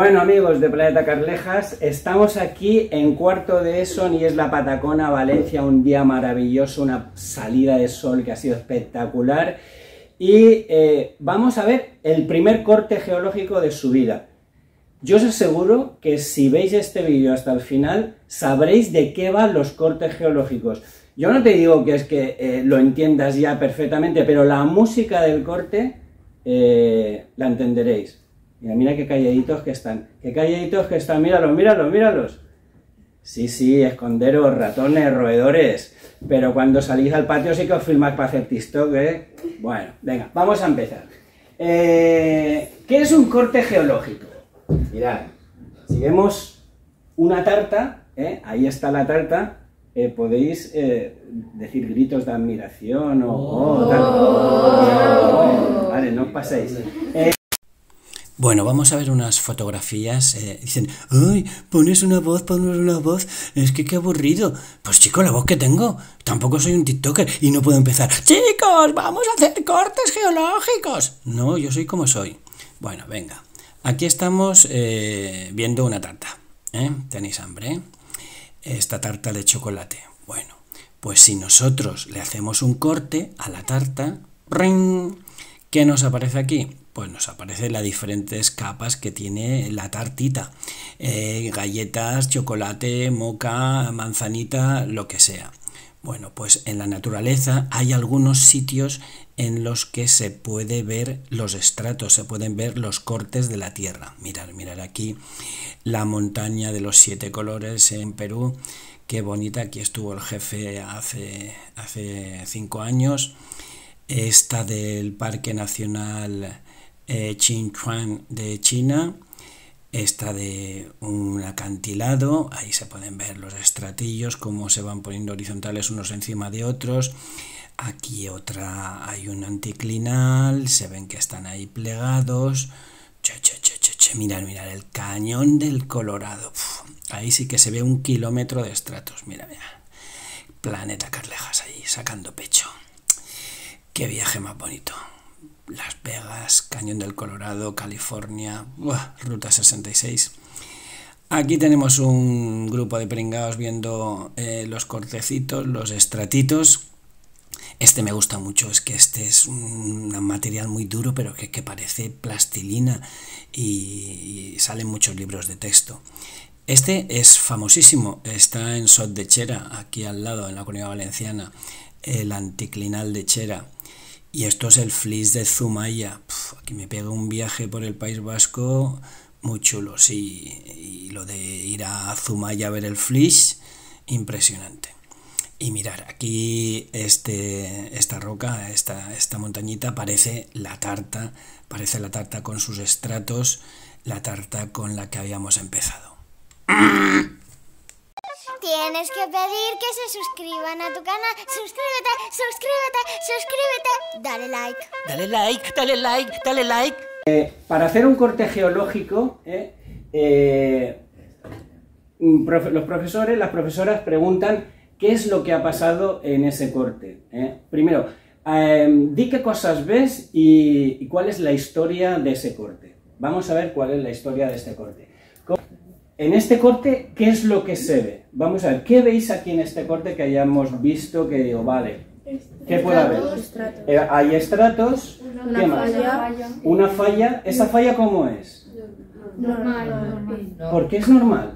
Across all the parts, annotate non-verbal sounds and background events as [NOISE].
Bueno amigos de Planeta Carlejas, estamos aquí en cuarto de ESON y es la Patacona, Valencia, un día maravilloso, una salida de sol que ha sido espectacular y eh, vamos a ver el primer corte geológico de su vida. Yo os aseguro que si veis este vídeo hasta el final sabréis de qué van los cortes geológicos. Yo no te digo que es que eh, lo entiendas ya perfectamente, pero la música del corte eh, la entenderéis. Mira, mira qué calladitos que están. Qué calladitos que están. Míralos, míralos, míralos. Sí, sí, esconderos, ratones, roedores. Pero cuando salís al patio sí que os filmáis para hacer TikTok, ¿eh? Bueno, venga, vamos a empezar. Eh, ¿Qué es un corte geológico? Mirad, si vemos una tarta, ¿eh? ahí está la tarta, eh, podéis decir gritos de admiración o... Oh, oh, vale, no os paséis. Bueno, vamos a ver unas fotografías. Eh, dicen, ¡ay! Pones una voz, pones una voz. Es que qué aburrido. Pues chico, la voz que tengo. Tampoco soy un TikToker y no puedo empezar. Chicos, vamos a hacer cortes geológicos. No, yo soy como soy. Bueno, venga. Aquí estamos eh, viendo una tarta. ¿eh? ¿Tenéis hambre? Esta tarta de chocolate. Bueno, pues si nosotros le hacemos un corte a la tarta, ¡ring! ¿qué nos aparece aquí? Pues nos aparecen las diferentes capas que tiene la tartita. Eh, galletas, chocolate, moca, manzanita, lo que sea. Bueno, pues en la naturaleza hay algunos sitios en los que se puede ver los estratos, se pueden ver los cortes de la tierra. Mirar, mirar aquí la montaña de los siete colores en Perú. Qué bonita, aquí estuvo el jefe hace, hace cinco años. Esta del Parque Nacional eh, de China, esta de un acantilado, ahí se pueden ver los estratillos, cómo se van poniendo horizontales unos encima de otros. Aquí otra, hay un anticlinal, se ven que están ahí plegados. Che, che, el cañón del Colorado. ahí sí que se ve un kilómetro de estratos, mira, mira. Planeta Carlejas ahí, sacando pecho. Qué viaje más bonito. Las Vegas, Cañón del Colorado, California, Ruta 66. Aquí tenemos un grupo de pringados viendo eh, los cortecitos, los estratitos. Este me gusta mucho, es que este es un, material muy duro, pero que, parece plastilina y, salen muchos libros de texto. Este es famosísimo, está en Sot de Chera, aquí al lado, en la Comunidad Valenciana, el anticlinal de Chera. Y esto es el Flis de Zumaya. aquí me pega un viaje por el País Vasco muy chulo, sí. Y lo de ir a Zumaya a ver el Flis, impresionante. Y mirar, aquí este, esta roca, esta, esta montañita, parece la tarta, parece la tarta con sus estratos, la tarta con la que habíamos empezado. Tienes que pedir que se suscriban a tu canal. Suscríbete, suscríbete, suscríbete. Dale like. Dale like, dale like, dale like. Eh, para hacer un corte geológico, eh, eh, los profesores, las profesoras preguntan qué es lo que ha pasado en ese corte. Primero, di qué cosas ves y cuál es la historia de ese corte. Vamos a ver cuál es la historia de este corte. En este corte, ¿qué es lo que se ve? Vamos a ver, ¿qué veis aquí en este corte que hayamos visto que digo, vale, ¿qué puede haber? Eh, hay estratos, una ¿qué más? Falla. Una falla, ¿esa falla cómo es? Normal. ¿Por qué es normal?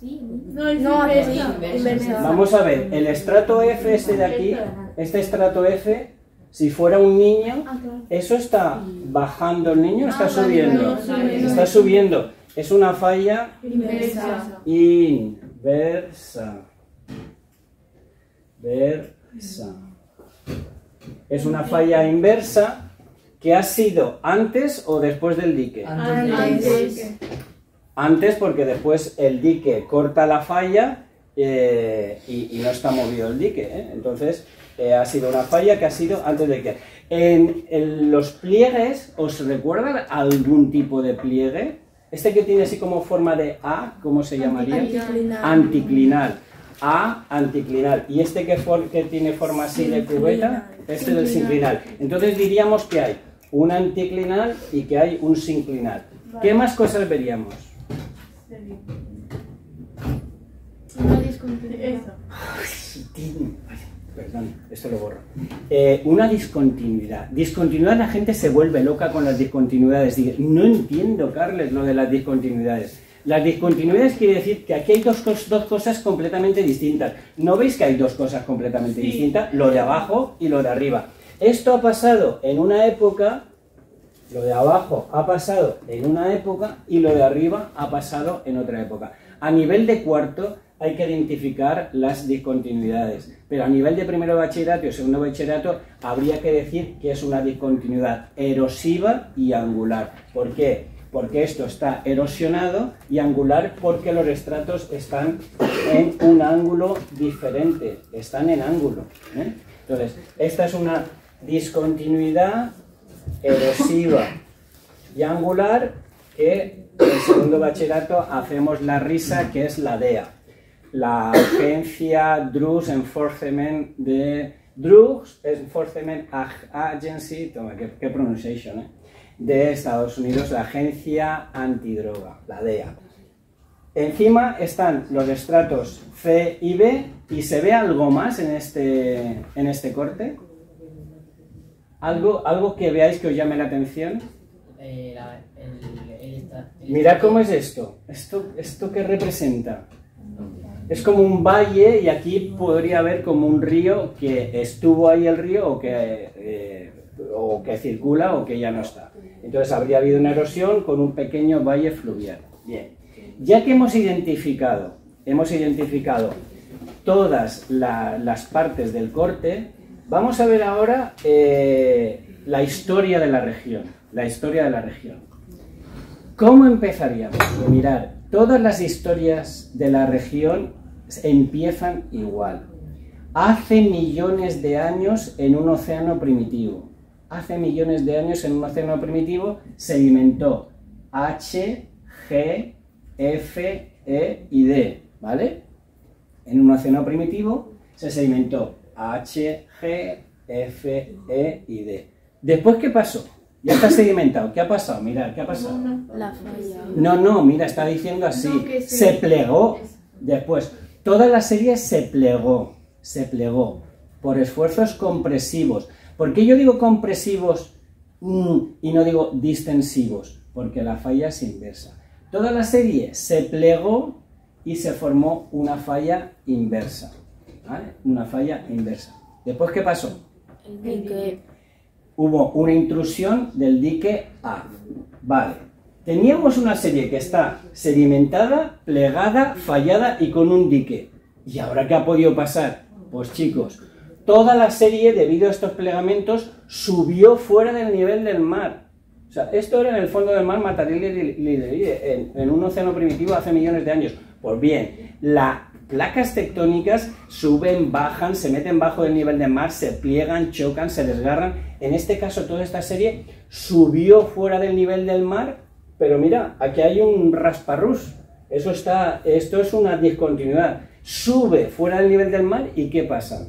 No, es inversa. Vamos a ver, el estrato F este de aquí, este estrato F, si fuera un niño, ¿eso está bajando el niño o está subiendo? Está subiendo. Es una falla inversa. Inversa. Versa. Es una falla inversa que ha sido antes o después del dique. Antes. Antes porque después el dique corta la falla eh, y, no está movido el dique. ¿eh? Entonces eh, ha sido una falla que ha sido antes de que. En, en los pliegues, ¿os recuerdan algún tipo de pliegue? Este que tiene así como forma de A, ¿cómo se llamaría? Anticlinal. Anticlinal. A anticlinal. Y este que, que tiene forma así de cubeta, este es el sinclinal. Entonces diríamos que hay un anticlinal y que hay un sinclinal. ¿Qué más cosas veríamos? Una discontinuidad. Perdón, esto lo borro. Eh, una discontinuidad. Discontinuidad, la gente se vuelve loca con las discontinuidades. Dice, no entiendo, Carles, lo de las discontinuidades. Las discontinuidades quiere decir que aquí hay dos, cos- dos cosas completamente distintas. ¿No veis que hay dos cosas completamente Sí. distintas? Lo de abajo y lo de arriba. Esto ha pasado en una época, lo de abajo ha pasado en una época y lo de arriba ha pasado en otra época. A nivel de cuarto hay que identificar las discontinuidades, pero a nivel de primero bachillerato y segundo bachillerato habría que decir que es una discontinuidad erosiva y angular. ¿Por qué? Porque esto está erosionado y angular porque los estratos están en un ángulo diferente, están en ángulo. ¿eh? Entonces, esta es una discontinuidad erosiva y angular que en segundo bachillerato hacemos la risa que es la DEA, la agencia Drugs Enforcement de Drugs Enforcement Ag- Agency, toma, qué, qué pronunciation, ¿eh? de Estados Unidos, la agencia antidroga, la DEA. Encima están los estratos C y B y se ve algo más en este, en este corte. ¿Algo, algo que veáis que os llame la atención. Eh, la- el- el esta- el Mirad cómo es esto. ¿Esto, esto qué representa? Es como un valle y aquí podría haber como un río que estuvo ahí el río o que, eh, o que circula o que ya no está. Entonces habría habido una erosión con un pequeño valle fluvial. Bien. Ya que hemos identificado, hemos identificado todas la- las partes del corte, vamos a ver ahora eh, la historia de la región. La historia de la región. ¿Cómo empezaríamos? Mirar, todas las historias de la región empiezan igual. Hace millones de años en un océano primitivo. Hace millones de años en un océano primitivo sedimentó H, G, F, E y D, ¿vale? En un océano primitivo se sedimentó H, G, F, E y D. Después, ¿qué pasó? Ya está sedimentado. ¿Qué ha pasado? Mirad, ¿qué ha pasado? La falla. No, no, mira, está diciendo así. No, se- plegó. Después, toda la serie se plegó. Se plegó. Por esfuerzos compresivos. ¿Por qué yo digo compresivos mm, y no digo distensivos? Porque la falla es inversa. Toda la serie se plegó y se formó una falla inversa. ¿Vale? Una falla inversa. Después, ¿qué pasó? Hubo una intrusión del dique A. Vale. Teníamos una serie que está sedimentada, plegada, fallada y con un dique. ¿Y ahora qué ha podido pasar? Pues chicos, toda la serie, debido a estos plegamentos, subió fuera del nivel del mar. O sea, esto era en el fondo del mar Matarili en, un océano primitivo hace millones de años. Pues bien, las placas tectónicas suben, bajan, se meten bajo del nivel del mar, se pliegan, chocan, se desgarran. En este caso, toda esta serie subió fuera del nivel del mar, pero mira, aquí hay un rasparrús. Eso está, esto es una discontinuidad. Sube fuera del nivel del mar y ¿qué pasa?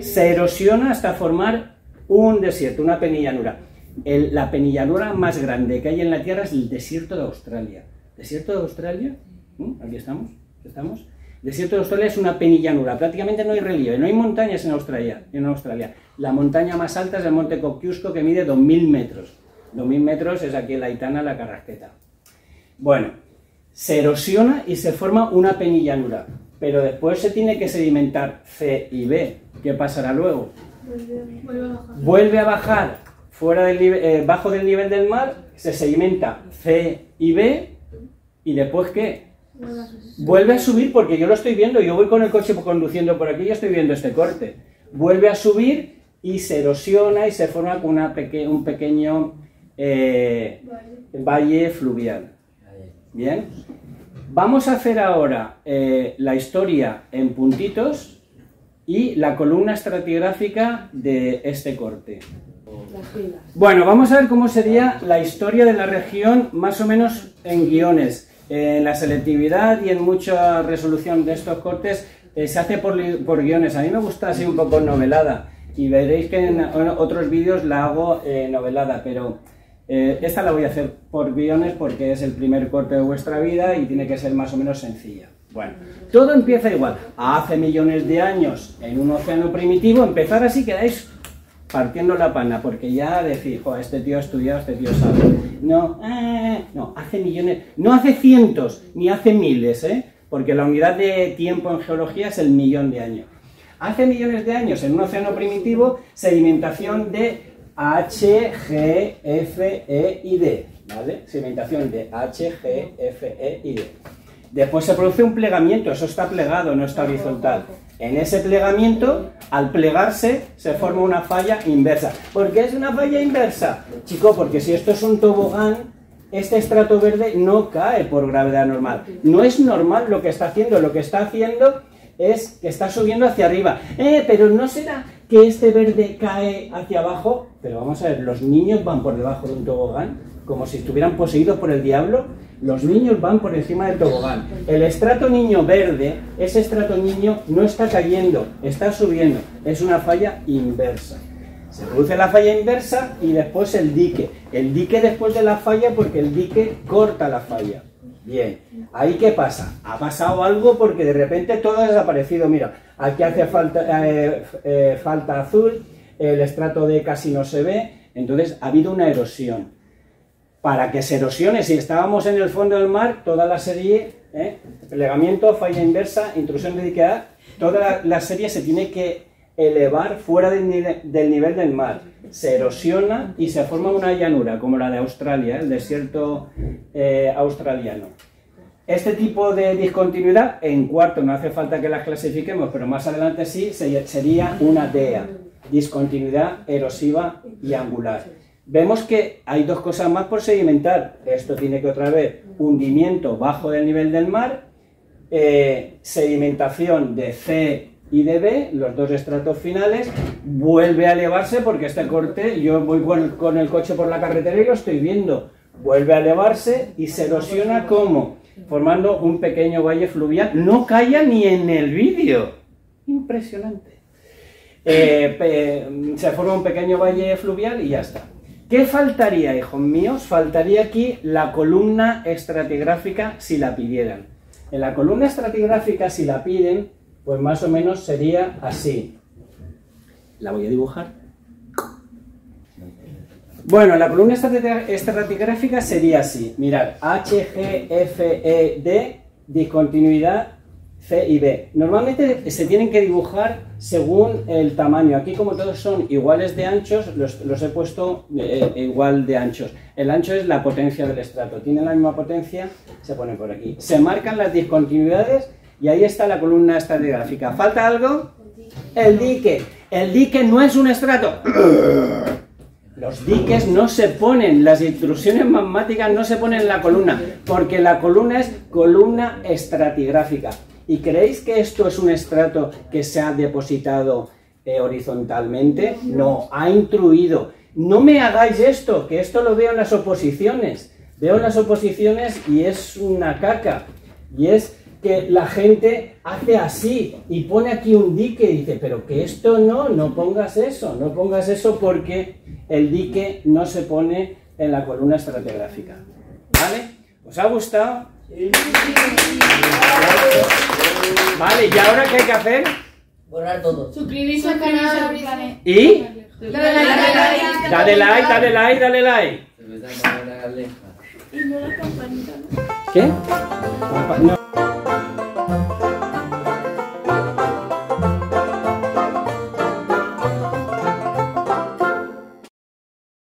Se erosiona hasta formar un desierto, una penillanura. El- la penillanura más grande que hay en la Tierra es el desierto de Australia. ¿Desierto de Australia? ¿Mm? Aquí estamos, estamos. Desierto de Australia es una penillanura, prácticamente no hay relieve, no hay montañas en Australia. En Australia. La montaña más alta es el monte Kosciuszko que mide 2.000 metros. 2.000 metros es aquí en la Itana, la Carrasqueta. Bueno, se erosiona y se forma una penillanura, pero después se tiene que sedimentar C y B. ¿Qué pasará luego? Vuelve a bajar. Vuelve a bajar fuera del eh, bajo del nivel del mar, se sedimenta C y B, y después ¿qué? Vuelve a subir. Porque yo lo estoy viendo, yo voy con el coche conduciendo por aquí y estoy viendo este corte. Vuelve a subir y se erosiona y se forma una peque- un pequeño eh, valle fluvial. Bien. Vamos a hacer ahora eh, la historia en puntitos y la columna estratigráfica de este corte. Bueno, vamos a ver cómo sería la historia de la región más o menos en guiones. En la selectividad y en mucha resolución de estos cortes eh, se hace por, por guiones. A mí me gusta así un poco novelada y veréis que en otros vídeos la hago eh, novelada, pero Eh, esta la voy a hacer por guiones porque es el primer corte de vuestra vida y tiene que ser más o menos sencilla. Bueno, todo empieza igual. Hace millones de años, en un océano primitivo, empezar así quedáis partiendo la pana, porque ya decís, "Jo, este tío ha estudiado, este tío sabe. No, eh, no, hace millones, no hace cientos, ni hace miles, ¿eh? Porque la unidad de tiempo en geología es el millón de años. Hace millones de años, en un océano primitivo, sedimentación de H, G, F, E y D, ¿vale? Sedimentación de H, G, F, E y D. Después se produce un plegamiento, eso está plegado, no está horizontal. En ese plegamiento, al plegarse, se forma una falla inversa. ¿Por qué es una falla inversa? Chico, porque si esto es un tobogán, este estrato verde no cae por gravedad normal. No es normal lo que está haciendo, lo que está haciendo es que está subiendo hacia arriba. Eh, pero ¿no será que este verde cae hacia abajo? Pero vamos a ver, los niños van por debajo de un tobogán, como si estuvieran poseídos por el diablo. Los niños van por encima del tobogán. El estrato niño verde, ese estrato niño no está cayendo, está subiendo. Es una falla inversa. Se produce la falla inversa y después el dique. El dique después de la falla porque el dique corta la falla. Bien, ¿ahí qué pasa? Ha pasado algo porque de repente todo ha desaparecido. Mira, aquí hace falta, eh, eh, falta azul, el estrato D casi no se ve, entonces ha habido una erosión. Para que se erosione, si estábamos en el fondo del mar, toda la serie, ¿eh? plegamiento, falla inversa, intrusión de dique A, toda la, serie se tiene que elevar fuera del, nive- del nivel del mar. Se erosiona y se forma una llanura, como la de Australia, el desierto eh, australiano. Este tipo de discontinuidad, en cuarto no hace falta que las clasifiquemos, pero más adelante sí, se- sería una DEA, discontinuidad erosiva y angular. Vemos que hay dos cosas más por sedimentar. Esto tiene que otra vez hundimiento bajo del nivel del mar, eh, sedimentación de C y de B, los dos estratos finales, vuelve a elevarse porque este corte, yo voy con, el coche por la carretera y lo estoy viendo, vuelve a elevarse y se erosiona como formando un pequeño valle fluvial. No calla ni en el vídeo. Impresionante. Eh, se forma un pequeño valle fluvial y ya está. ¿Qué faltaría, hijos míos? Faltaría aquí la columna estratigráfica si la pidieran. En la columna estratigráfica, si la piden, pues más o menos sería así. La voy a dibujar. Bueno, la columna estrati- estratigráfica sería así. Mirad, H, G, F, E, D, discontinuidad C y B. Normalmente se tienen que dibujar según el tamaño. Aquí como todos son iguales de anchos, los, los he puesto eh, igual de anchos. El ancho es la potencia del estrato. Tiene la misma potencia, se pone por aquí. Se marcan las discontinuidades y ahí está la columna estratigráfica. ¿Falta algo? El dique. El dique no es un estrato. [COUGHS] Los diques no se ponen, las intrusiones magmáticas no se ponen en la columna, porque la columna es columna estratigráfica. ¿Y creéis que esto es un estrato que se ha depositado eh, horizontalmente? No, ha intruido. No me hagáis esto, que esto lo veo en las oposiciones. Veo en las oposiciones y es una caca. Y es que la gente hace así y pone aquí un dique y dice, pero que esto no, no pongas eso, no pongas eso porque el dique no se pone en la columna estratigráfica. ¿Vale? ¿Os ha gustado? Vale, ¿y ahora qué hay que hacer? Borrar todo. Suscribirse al canal. ¿Y? Dale like. Dale like, dale like. ¿Qué? No.